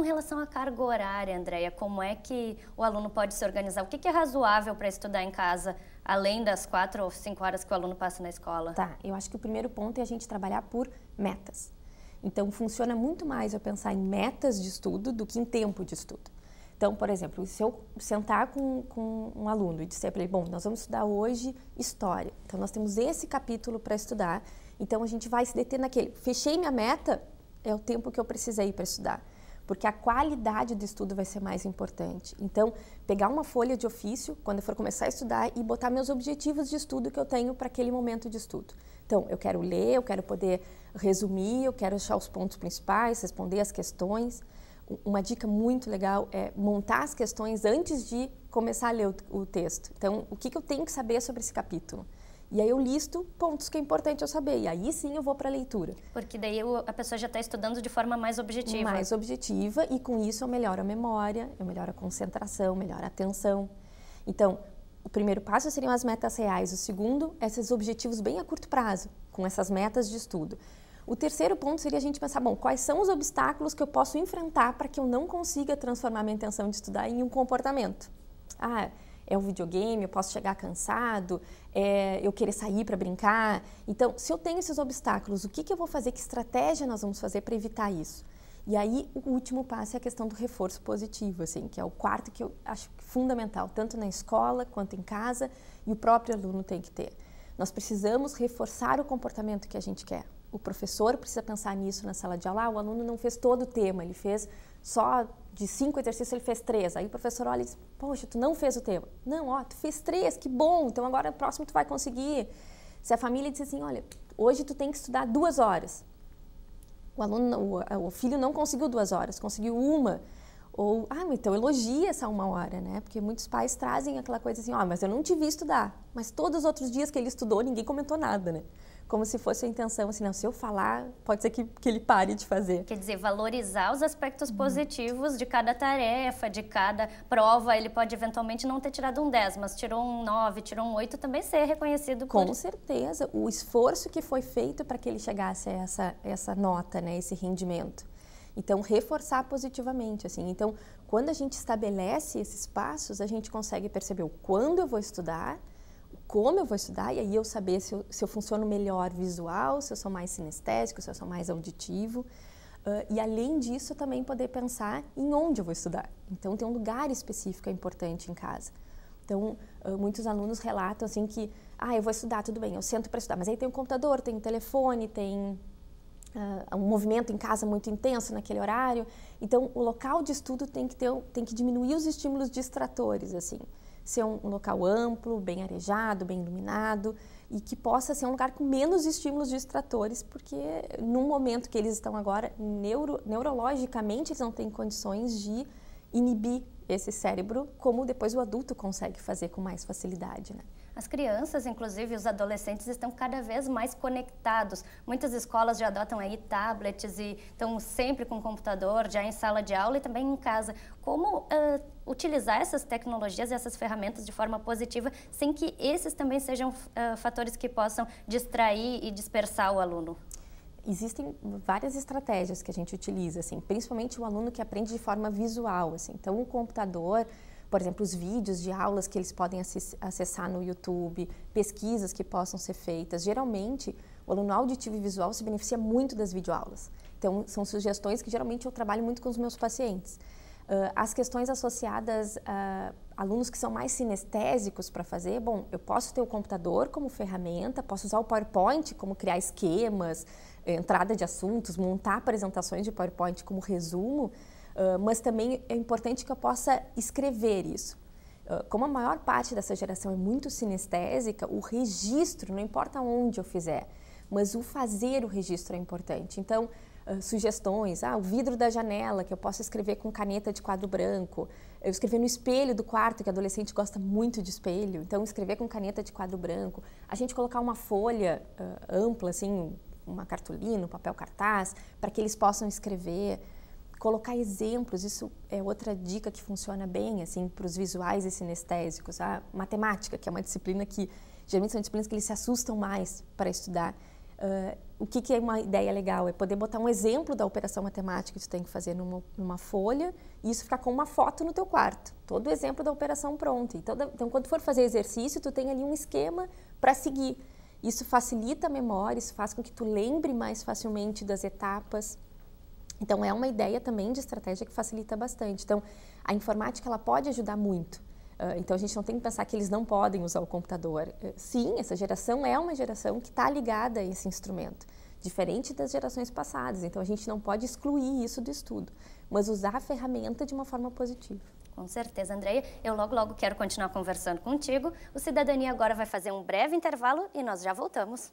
com relação à carga horária, Andréia, como é que o aluno pode se organizar? O que é razoável para estudar em casa, além das quatro ou cinco horas que o aluno passa na escola? Tá, eu acho que o primeiro ponto é a gente trabalhar por metas. Então, funciona muito mais eu pensar em metas de estudo do que em tempo de estudo. Então, por exemplo, se eu sentar com, com um aluno e disser para ele, bom, nós vamos estudar hoje história. Então, nós temos esse capítulo para estudar. Então, a gente vai se deter naquele. Fechei minha meta, é o tempo que eu precisei para estudar. Porque a qualidade do estudo vai ser mais importante. Então, pegar uma folha de ofício, quando eu for começar a estudar, e botar meus objetivos de estudo que eu tenho para aquele momento de estudo. Então, eu quero ler, eu quero poder resumir, eu quero achar os pontos principais, responder as questões. Uma dica muito legal é montar as questões antes de começar a ler o, texto. Então, o que eu tenho que saber sobre esse capítulo? E aí eu listo pontos que é importante eu saber. E aí sim eu vou para a leitura. Porque daí a pessoa já está estudando de forma mais objetiva. Mais objetiva e com isso eu melhoro a memória, eu melhoro a concentração, melhoro a atenção. Então, o primeiro passo seriam as metas reais, o segundo, esses objetivos bem a curto prazo, com essas metas de estudo. O terceiro ponto seria a gente pensar, bom, quais são os obstáculos que eu posso enfrentar para que eu não consiga transformar minha intenção de estudar em um comportamento? Ah, é o videogame, eu posso chegar cansado, é eu querer sair para brincar. Então, se eu tenho esses obstáculos, o que, que eu vou fazer, que estratégia nós vamos fazer para evitar isso? E aí, o último passo é a questão do reforço positivo, assim, que é o quarto que eu acho fundamental, tanto na escola quanto em casa, e o próprio aluno tem que ter. Nós precisamos reforçar o comportamento que a gente quer. O professor precisa pensar nisso na sala de aula. Ah, o aluno não fez todo o tema, ele fez só de cinco exercícios, ele fez três. Aí o professor olha e diz: Poxa, tu não fez o tema. Não, ó, tu fez três, que bom, então agora o próximo tu vai conseguir. Se a família diz assim: Olha, hoje tu tem que estudar duas horas o aluno, o, o filho não conseguiu duas horas, conseguiu uma. Ou, ah, então elogia essa uma hora, né? Porque muitos pais trazem aquela coisa assim, ó, oh, mas eu não te vi estudar. Mas todos os outros dias que ele estudou, ninguém comentou nada, né? como se fosse a intenção, assim, não, se eu falar, pode ser que, que ele pare de fazer. Quer dizer, valorizar os aspectos positivos de cada tarefa, de cada prova. Ele pode eventualmente não ter tirado um 10, mas tirou um 9, tirou um 8, também ser reconhecido por... Com certeza, o esforço que foi feito para que ele chegasse a essa, essa nota, né, esse rendimento. Então, reforçar positivamente, assim. Então, quando a gente estabelece esses passos, a gente consegue perceber o quando eu vou estudar, como eu vou estudar e aí eu saber se eu, se eu funciono melhor visual, se eu sou mais sinestésico, se eu sou mais auditivo. Uh, e além disso, também poder pensar em onde eu vou estudar. Então, ter um lugar específico é importante em casa. Então, uh, muitos alunos relatam assim que, ah, eu vou estudar, tudo bem, eu sento para estudar, mas aí tem um computador, tem um telefone, tem uh, um movimento em casa muito intenso naquele horário. Então, o local de estudo tem que, ter, tem que diminuir os estímulos distratores, assim ser um, local amplo, bem arejado, bem iluminado e que possa ser um lugar com menos estímulos distratores, porque no momento que eles estão agora, neuro, neurologicamente, eles não têm condições de inibir esse cérebro, como depois o adulto consegue fazer com mais facilidade. Né? As crianças, inclusive os adolescentes, estão cada vez mais conectados. Muitas escolas já adotam aí tablets e estão sempre com computador, já em sala de aula e também em casa. Como uh, utilizar essas tecnologias e essas ferramentas de forma positiva, sem que esses também sejam uh, fatores que possam distrair e dispersar o aluno? existem várias estratégias que a gente utiliza, assim, principalmente o aluno que aprende de forma visual, assim. Então, o computador, por exemplo, os vídeos de aulas que eles podem acessar no YouTube, pesquisas que possam ser feitas. Geralmente, o aluno auditivo e visual se beneficia muito das videoaulas. Então, são sugestões que geralmente eu trabalho muito com os meus pacientes. Uh, as questões associadas a alunos que são mais sinestésicos para fazer, bom, eu posso ter o computador como ferramenta, posso usar o PowerPoint como criar esquemas, entrada de assuntos, montar apresentações de PowerPoint como resumo, uh, mas também é importante que eu possa escrever isso. Uh, como a maior parte dessa geração é muito sinestésica, o registro, não importa onde eu fizer, mas o fazer o registro é importante. Então, uh, sugestões, ah, o vidro da janela, que eu posso escrever com caneta de quadro branco, eu escrever no espelho do quarto, que adolescente gosta muito de espelho, então escrever com caneta de quadro branco, a gente colocar uma folha ampla, assim, uma cartolina, um papel cartaz, para que eles possam escrever, colocar exemplos, isso é outra dica que funciona bem assim para os visuais e sinestésicos. A matemática, que é uma disciplina que geralmente são disciplinas que eles se assustam mais para estudar. Uh, o que, que, é uma ideia legal? É poder botar um exemplo da operação matemática que tu tem que fazer numa, numa, folha e isso ficar com uma foto no teu quarto. Todo o exemplo da operação pronto. Então, então, quando for fazer exercício, tu tem ali um esquema para seguir. Isso facilita a memória, isso faz com que tu lembre mais facilmente das etapas. Então, é uma ideia também de estratégia que facilita bastante. Então, a informática ela pode ajudar muito. Ah, então a gente não tem que pensar que eles não podem usar o computador. Eh, sim, essa geração é uma geração que está ligada a esse instrumento, diferente das gerações passadas. Então a gente não pode excluir isso do estudo, mas usar a ferramenta de uma forma positiva. Com certeza, Andreia. Eu logo, logo quero continuar conversando contigo. O Cidadania agora vai fazer um breve intervalo e nós já voltamos.